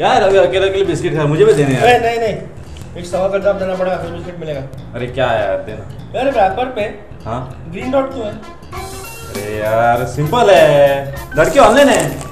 यार अभी अकेले अकेले बिस्किट खा मुझे भी देने यार। नहीं नहीं। एक सवा कर्जा देना पड़ेगा फिर बिस्किट मिलेगा। अरे क्या है यार देना। यार रैपर पे हाँ। ग्रीन डॉट क्यों है? अरे यार सिंपल है। लड़के ऑनलाइन है।